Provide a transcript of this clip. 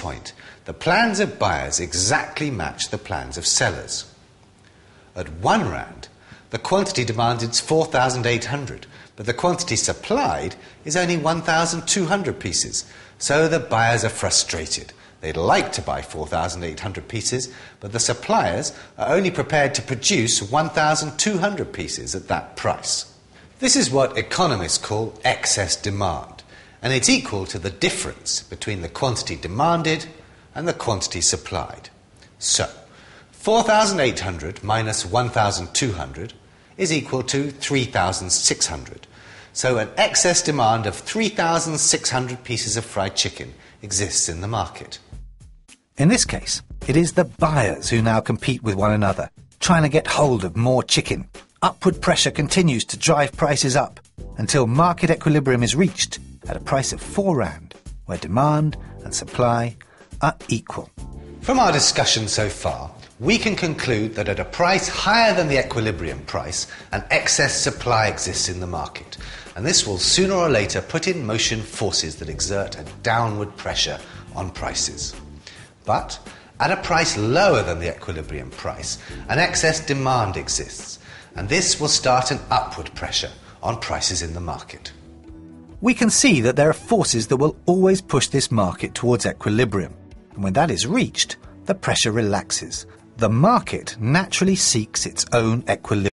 point, the plans of buyers exactly match the plans of sellers. At one rand, the quantity demanded is 4,800, but the quantity supplied is only 1,200 pieces. So the buyers are frustrated. They'd like to buy 4,800 pieces, but the suppliers are only prepared to produce 1,200 pieces at that price. This is what economists call excess demand, and it's equal to the difference between the quantity demanded and the quantity supplied. So, 4,800 minus 1,200 is equal to 3,600. So, an excess demand of 3,600 pieces of fried chicken exists in the market. In this case, it is the buyers who now compete with one another, trying to get hold of more chicken. Upward pressure continues to drive prices up until market equilibrium is reached at a price of 4 rand, where demand and supply are equal. From our discussion so far, we can conclude that at a price higher than the equilibrium price, an excess supply exists in the market, and this will sooner or later put in motion forces that exert a downward pressure on prices. But at a price lower than the equilibrium price, an excess demand exists, and this will start an upward pressure on prices in the market. We can see that there are forces that will always push this market towards equilibrium, and when that is reached, the pressure relaxes. The market naturally seeks its own equilibrium.